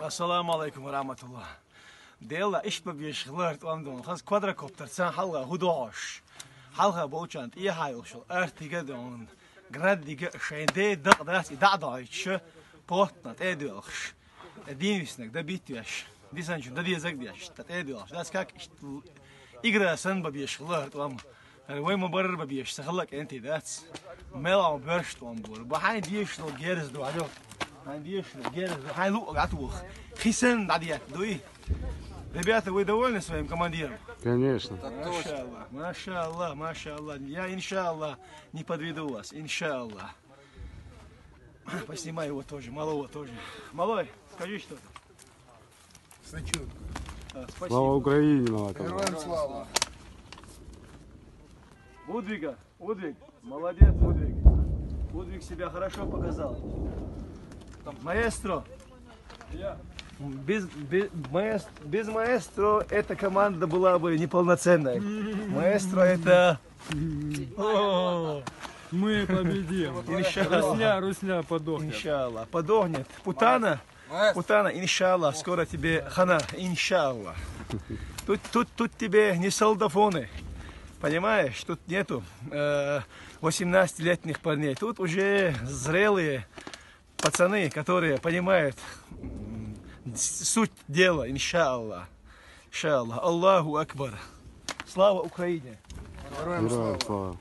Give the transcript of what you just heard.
السلام علیکم و رحمت الله دیل دا اشت با بیش غلرد و هم دون خانس کودرکوپتر چند حالا هدوش حالا بوچند ای حایل شل ارتگه دون گرد دیگه شاید دی دق درست ای دادا ایچه پوتنات ای دوش دین ویسنگ دا بیت دوش دیسانچون دا دیزگ بیش تا ای دوش دا از کک اشت ایگره Anyway, my brother will be a shahalik anti that's Mela Burst on board. Behind the issue, get is do I do. Behind the issue, get is do I look Ребята, вы довольны своим командиром? Конечно. Машалла, машалла, машалла. Я, иншалла, не подведу вас, иншалла. Поснимай его тоже, малого тоже. Малой, скажи что-то. Сочетку. А. Слава Украине, Героям слава. Удвига, Удвиг, молодец, Удвиг. Удвиг себя хорошо показал. Маэстро. Без, без, маэст- без маэстро эта команда была бы неполноценной. Маэстро это... О, Мы победим. Иншаллах. Русня, Русня подохнет. Иншаллах. Подохнет. Путана, Путана, иншаллах, скоро тебе хана, иншаллах. Тут, тут, тут тебе не солдафоны. Понимаешь, тут нету э, 18-летних парней. Тут уже зрелые пацаны, которые понимают суть дела, иншаллах. Иншаллах. Аллаху Акбар. Слава Украине. Героям слава.